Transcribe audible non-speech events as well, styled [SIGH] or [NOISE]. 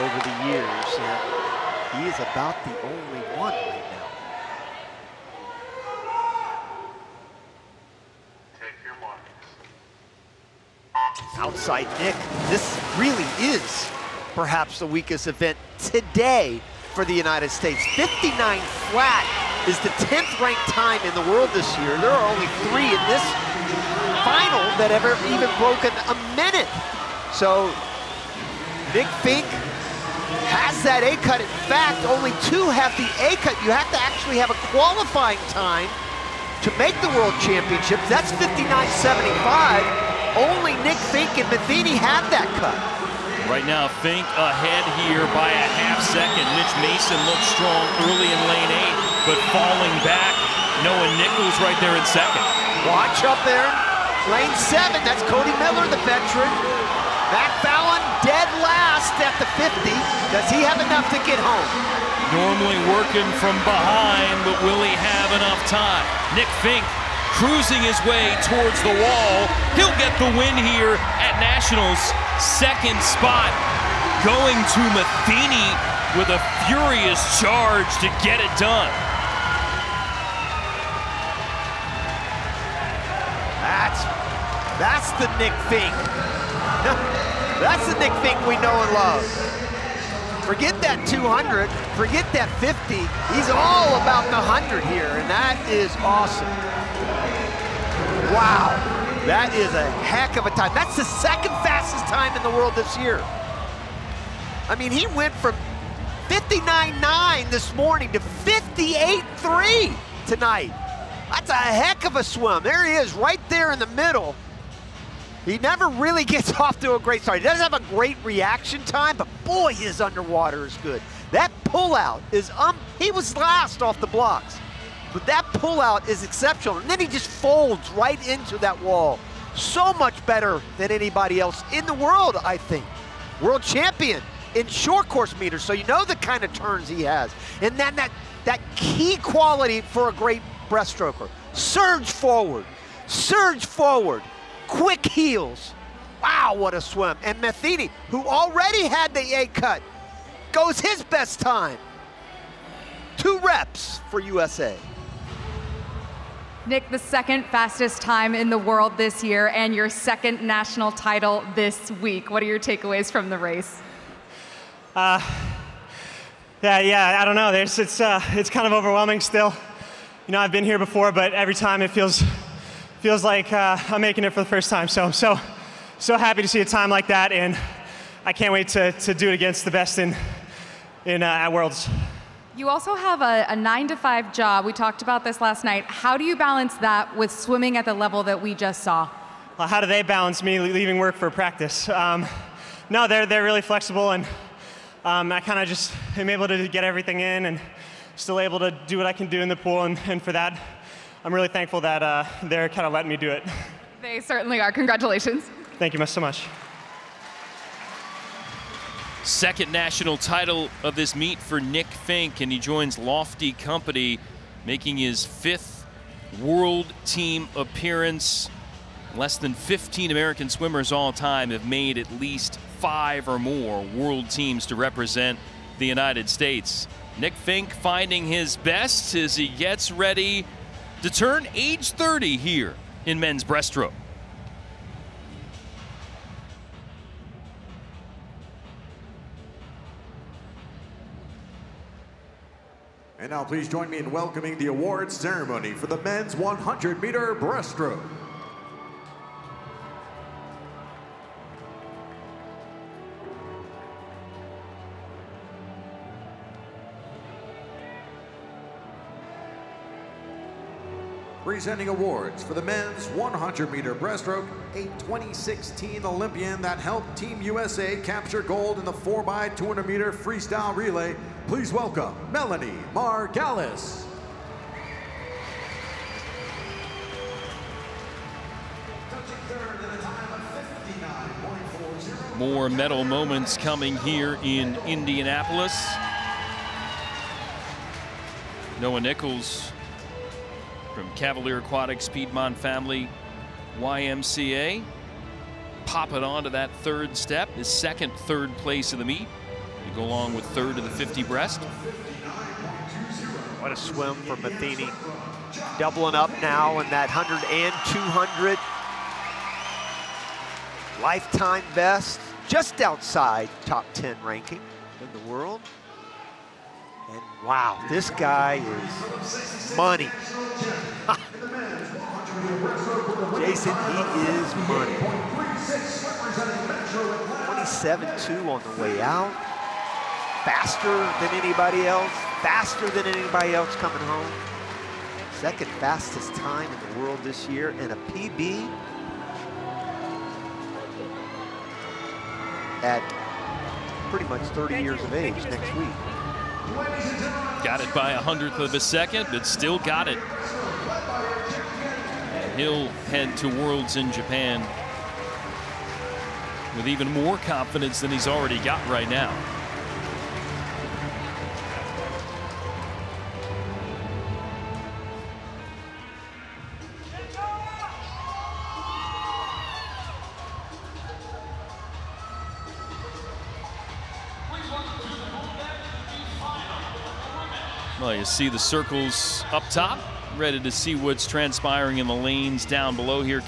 over the years, and he is about the only one right now. Outside Nic, this really is perhaps the weakest event today for the United States. 59 flat is the 10th ranked time in the world this year. There are only three in this final that ever even broken a minute. So Nic Fink has that A cut. In fact, only two have the A cut. You have to actually have a qualifying time to make the World Championships. That's 59.75. Only Nic Fink and Matheny have that cut. Right now, Fink ahead here by a half second. Mitch Mason looks strong early in lane eight, but falling back. Noah Nichols right there in second. Watch up there. Lane seven, that's Cody Miller, the veteran. Matt Fallon at the 50. Does he have enough to get home? Normally working from behind, but will he have enough time? Nic Fink cruising his way towards the wall. He'll get the win here at Nationals. Second spot going to Matheny with a furious charge to get it done. That's the Nic Fink. [LAUGHS] that's the Nic Fink we know and love. Forget that 200, forget that 50. He's all about the 100 here, and that is awesome. Wow, that is a heck of a time. That's the second fastest time in the world this year. I mean, he went from 59.9 this morning to 58.3 tonight. That's a heck of a swim. There he is, right there in the middle. He never really [LAUGHS] gets off to a great start. He doesn't have a great reaction time, but boy, his underwater is good. That pullout is, um, he was last off the blocks. But that pullout is exceptional. And then he just folds right into that wall. So much better than anybody else in the world, I think. World champion in short course meters, so you know the kind of turns he has. And then that, that key quality for a great breaststroker. Surge forward, surge forward, quick heels. Wow, what a swim. And Matheny, who already had the A cut, goes his best time. Two reps for USA. Nic, the second fastest time in the world this year and your second national title this week. What are your takeaways from the race? Uh, yeah, yeah, I don't know. There's, it's, uh, it's kind of overwhelming still. You know, I've been here before, but every time it feels, feels like uh, I'm making it for the first time. So I'm so, so happy to see a time like that, and I can't wait to, to do it against the best in, in, uh, at Worlds. You also have a, a, nine to five job. We talked about this last night. How do you balance that with swimming at the level that we just saw? Well, how do they balance me leaving work for practice? Um, no, they're, they're really flexible, and um, I kind of just am able to get everything in and still able to do what I can do in the pool. And, and for that, I'm really thankful that uh, they're kind of letting me do it. They certainly are. Congratulations. Thank you so much. Second national title of this meet for Nic Fink, and he joins Lofty Company, making his fifth world team appearance. Less than 15 American swimmers all time have made at least five or more world teams to represent the United States. Nic Fink finding his best as he gets ready to turn age 30 here in men's breaststroke. And now please join me in welcoming the awards ceremony for the men's 100 meter breaststroke. Presenting awards for the men's 100 meter breaststroke, a 2016 Olympian that helped Team USA capture gold in the 4x200 meter freestyle relay. Please welcome Melanie Margalis. More medal moments coming here in Indianapolis. Noah Nichols from Cavalier Aquatics Piedmont Family YMCA. Pop it onto that third step, his second third place of the meet. You go along with third of the 50 breast. What a swim for Matheny. Doubling up now in that 100 and 200. Lifetime best, just outside top 10 ranking in the world. And wow, this guy is money. [LAUGHS] Jason, he is money. 27-2 on the way out. Faster than anybody else, faster than anybody else coming home. Second fastest time in the world this year and a PB at pretty much 30 years of age next week. Got it by a hundredth of a second, but still got it. And he'll head to Worlds in Japan with even more confidence than he's already got right now. Well, you see the circles up top, ready to see what's transpiring in the lanes down below here.